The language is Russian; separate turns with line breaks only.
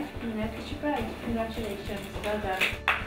life. Congratulations. Congratulations. Well done.